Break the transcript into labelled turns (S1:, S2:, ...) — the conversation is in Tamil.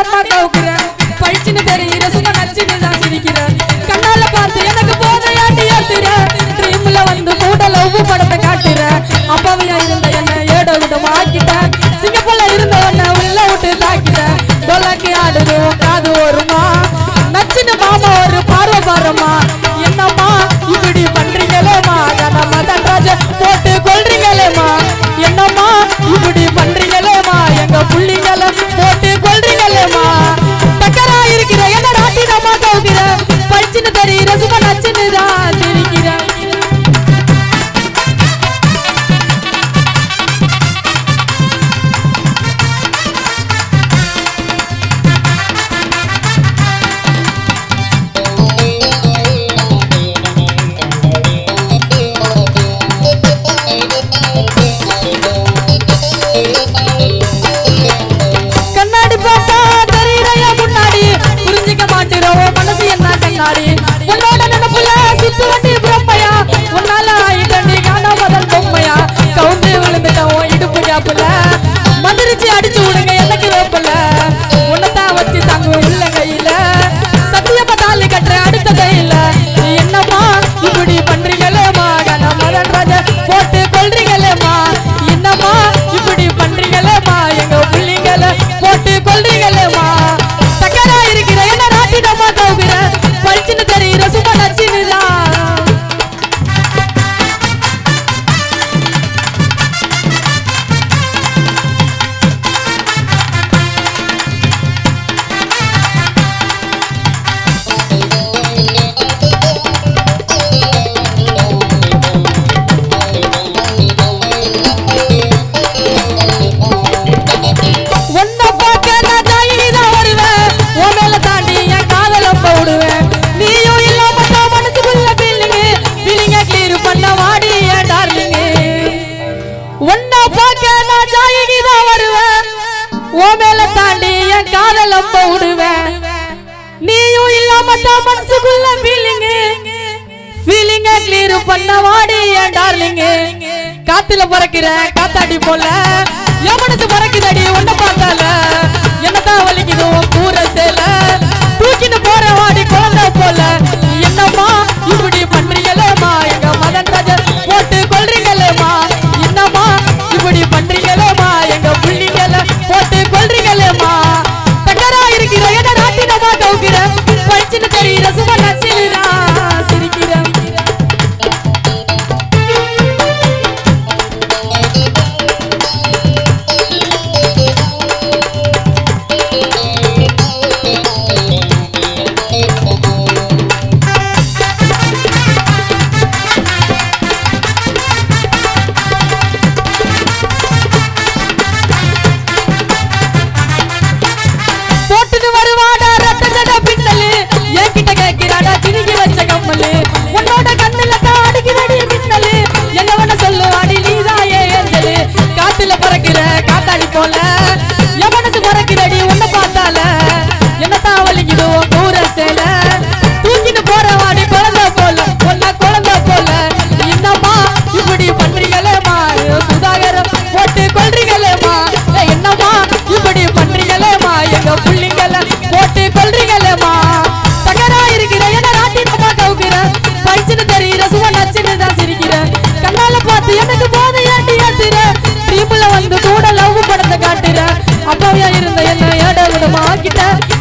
S1: அம்மா கவுக்குறேன் பழிச்சுன்னு தெரியுற சும்மா நச்சுன்னு தான் சிரிக்கிறேன். கண்ணால பார்த்து எனக்கு போதையாட்டி ஏத்துறேன் ட்ரீம்ல வந்து கூட லவ் படத்தை காட்டுறேன். அப்பாவையா இருந்த என்ன ஏடோ விடமா ஆக்கிட்டேன் சிங்கப்பூர்ல இருந்த உன்னை உள்ள விட்டு தாக்கிட்டேன். கொலக்கு ஆடுது உன் காது வருமா நச்சுன்னு மாமா ஒரு பார்வை பாருமா ரொம்ப விடுவேன் நீயும் இல்லாம தான் மனசுக்குள்ள ஃபீலிங் ஃபீலிங்க கிளியர் பண்ண வாடி என் டார்லிங் காத்துல பறக்கிற காத்தாடி போல. என் மனசு பறக்குதடி உன்னை பார்த்தால. என்னதான் வலிக்குது உன் கூற சேலை. you, duck.